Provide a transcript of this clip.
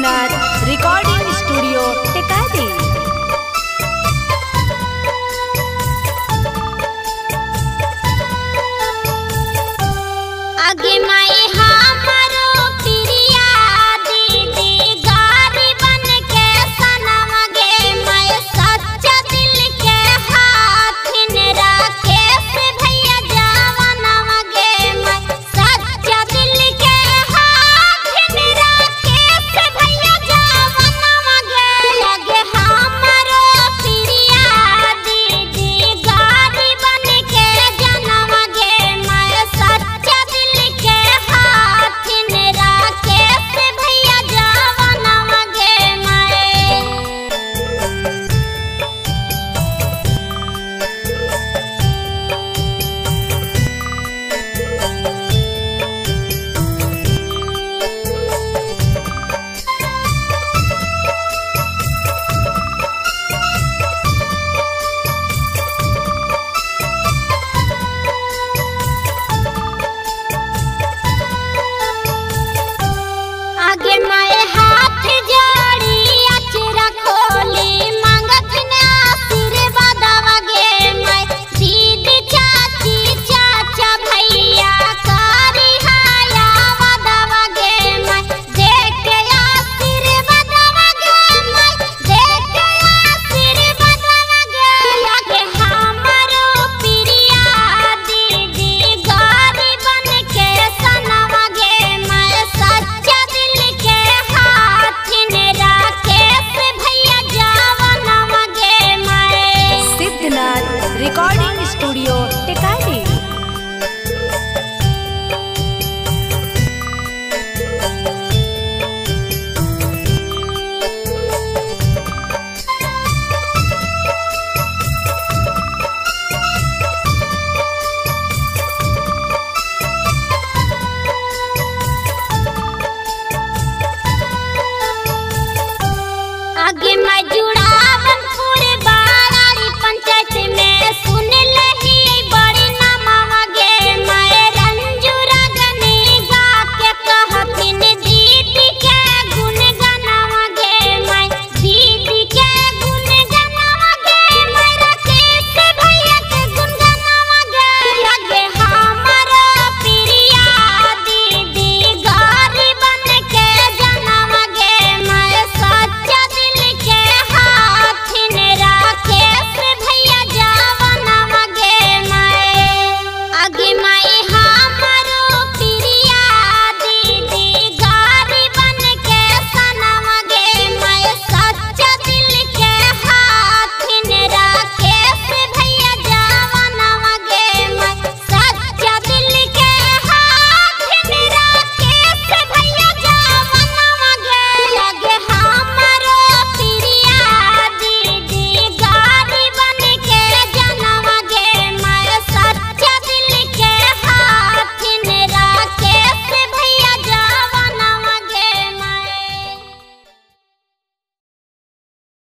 Siddhnath recording